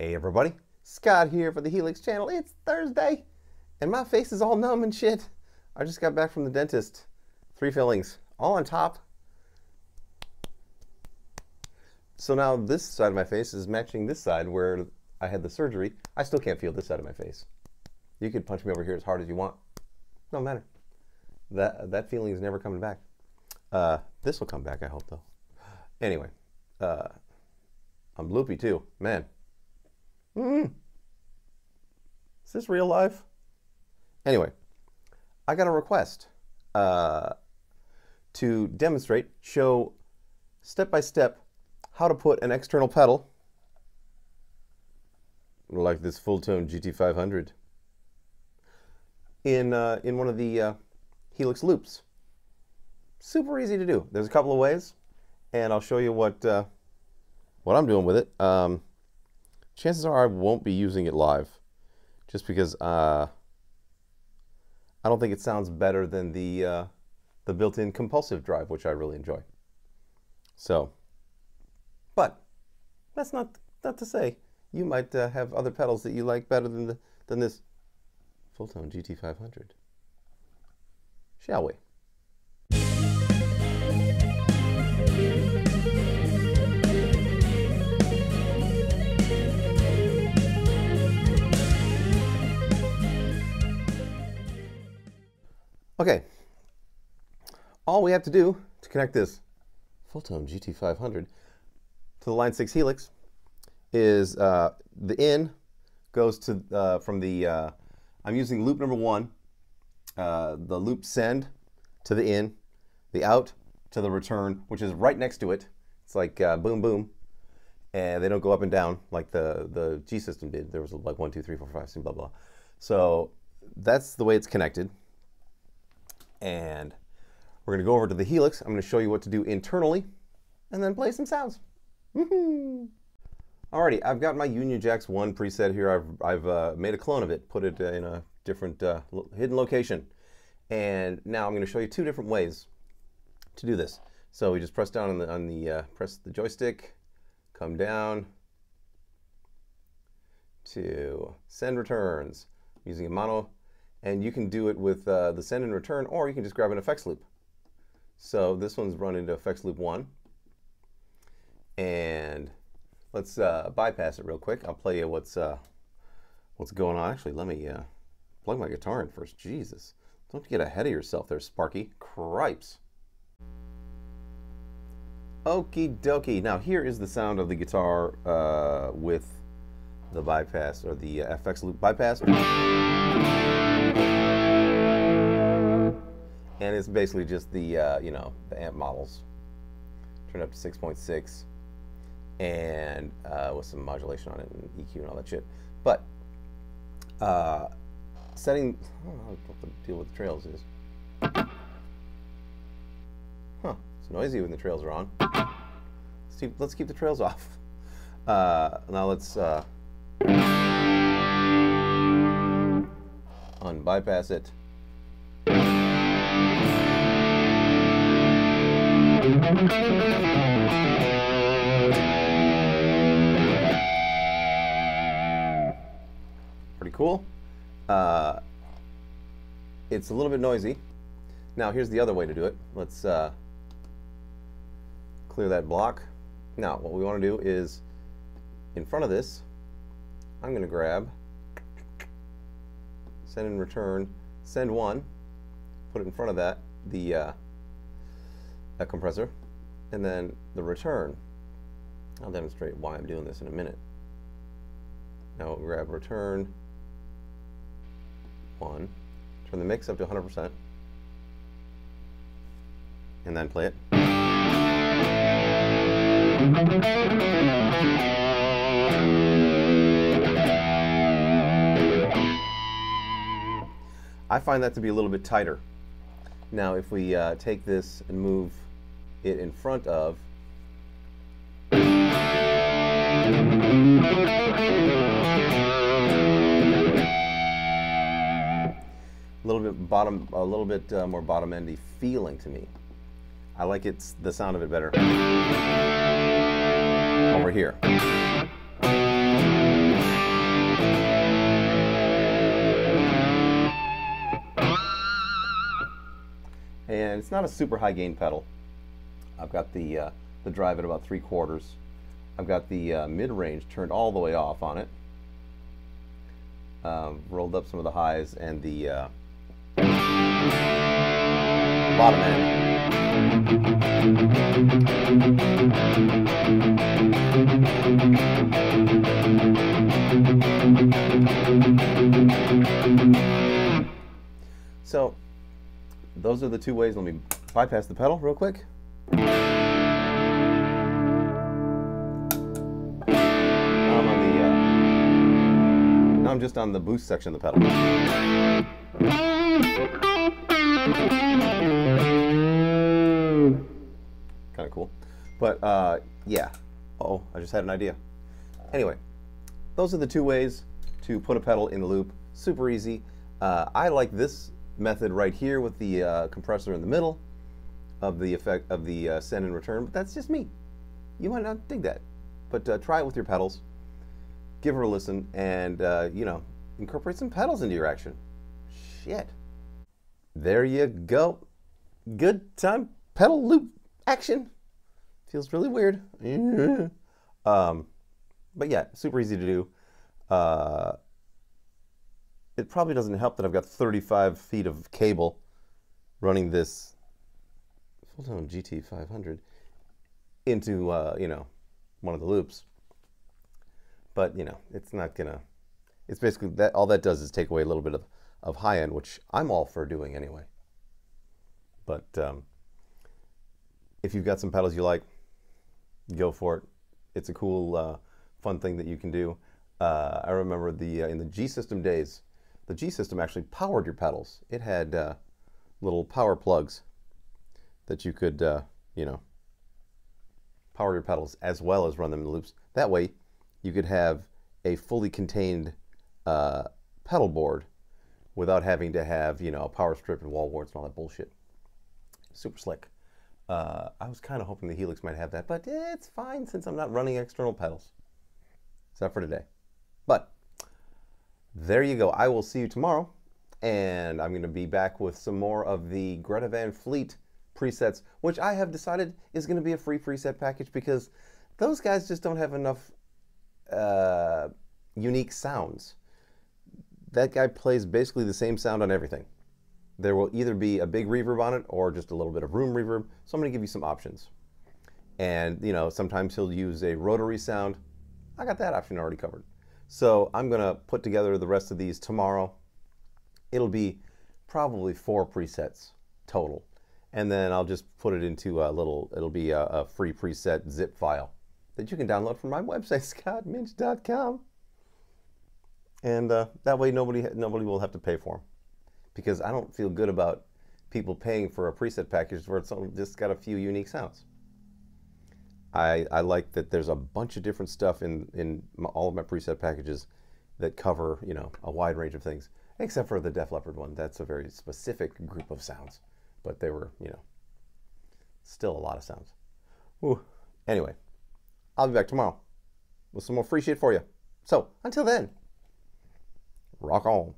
Hey everybody, Scott here for the Helix channel. It's Thursday, and my face is all numb and shit. I just got back from the dentist. Three fillings, all on top. So now this side of my face is matching this side where I had the surgery. I still can't feel this side of my face. You could punch me over here as hard as you want. No matter. That that feeling is never coming back. Uh, this will come back, I hope though. Anyway, uh, I'm loopy too, man. Mm. Is this real life? Anyway, I got a request uh, to demonstrate, show step by step how to put an external pedal like this Fulltone GT500 in uh, in one of the uh, Helix loops. Super easy to do. There's a couple of ways, and I'll show you what uh, what I'm doing with it. Um, chances are I won't be using it live, just because uh, I don't think it sounds better than the uh, the built-in compulsive drive, which I really enjoy. So, but that's not not to say you might uh, have other pedals that you like better than the than this Fulltone GT500. Shall we? Okay, all we have to do to connect this Fulltone GT500 to the Line 6 Helix is uh, the in goes to uh, from the, uh, I'm using loop number one, uh, the loop send to the in, the out to the return, which is right next to it. It's like uh, boom, boom. And they don't go up and down like the, the G system did. There was like one, two, three, four, five, six, blah, blah. So that's the way it's connected. And we're going to go over to the Helix. I'm going to show you what to do internally and then play some sounds. Alrighty, I've got my Union Jacks 1 preset here. I've, I've uh, made a clone of it, put it uh, in a different uh, hidden location. And now I'm going to show you two different ways to do this. So we just press down on the, on the uh, press the joystick, come down to send returns using a mono and you can do it with uh, the send and return, or you can just grab an effects loop. So this one's run into effects loop one. And let's uh, bypass it real quick. I'll play you what's uh, what's going on. Actually, let me uh, plug my guitar in first. Jesus, don't get ahead of yourself there, Sparky. Cripes. Okie dokie. Now here is the sound of the guitar uh, with the bypass or the uh, FX loop bypass. And it's basically just the, uh, you know, the amp models. turned up to 6.6 and uh, with some modulation on it and EQ and all that shit. But uh, setting, I don't know what the deal with the trails is. Huh, it's noisy when the trails are on. Let's keep, let's keep the trails off. Uh, now let's uh, unbypass it. Pretty cool. Uh, it's a little bit noisy. Now here's the other way to do it. Let's uh, clear that block. Now what we want to do is in front of this, I'm going to grab send and return, send one, put it in front of that, the uh, that compressor, and then the return. I'll demonstrate why I'm doing this in a minute. Now we'll grab return one, turn the mix up to 100%, and then play it. I find that to be a little bit tighter. Now if we uh, take this and move it in front of a little bit bottom, a little bit uh, more bottom endy feeling to me. I like it's the sound of it better over here. And it's not a super high gain pedal. I've got the uh, the drive at about three quarters. I've got the uh, mid range turned all the way off on it. Um, rolled up some of the highs and the uh, bottom end. So those are the two ways. Let me bypass the pedal real quick. I'm on the. Uh, I'm just on the boost section of the pedal. Kind of cool, but uh, yeah. oh, I just had an idea. Anyway, those are the two ways to put a pedal in the loop. Super easy. Uh, I like this method right here with the uh, compressor in the middle of the effect of the uh, send and return, but that's just me. You might not dig that, but uh, try it with your pedals. Give her a listen, and uh, you know, incorporate some pedals into your action. Shit. There you go. Good time pedal loop action. Feels really weird. um, but yeah, super easy to do. Uh, it probably doesn't help that I've got 35 feet of cable running this Fulltone GT500 into, uh, you know, one of the loops. But, you know, it's not to, it's basically that all that does is take away a little bit of, of high end, which I'm all for doing anyway. But um, if you've got some pedals you like, go for it. It's a cool, uh, fun thing that you can do. Uh, I remember the uh, in the G System days, the G system actually powered your pedals. It had uh, little power plugs that you could, uh, you know, power your pedals as well as run them in loops. That way, you could have a fully contained uh, pedal board without having to have, you know, a power strip and wall warts and all that bullshit. Super slick. Uh, I was kind of hoping the Helix might have that, but it's fine since I'm not running external pedals. Except for today. But there you go. I will see you tomorrow. And I'm going to be back with some more of the Greta Van Fleet presets, which I have decided is going to be a free preset package because those guys just don't have enough uh, unique sounds. That guy plays basically the same sound on everything. There will either be a big reverb on it or just a little bit of room reverb. So I'm going to give you some options. And, you know, sometimes he'll use a rotary sound. I got that option already covered. So I'm going to put together the rest of these tomorrow. It'll be probably four presets total. And then I'll just put it into a little, it'll be a, a free preset zip file that you can download from my website, scottminch.com. And uh, that way nobody, nobody will have to pay for them. Because I don't feel good about people paying for a preset package where it's only just got a few unique sounds. I, I like that there's a bunch of different stuff in, in all of my preset packages that cover, you know, a wide range of things, except for the Def Leppard one. That's a very specific group of sounds, but they were, you know, still a lot of sounds. Anyway, I'll be back tomorrow with some more free shit for you. So until then, rock on.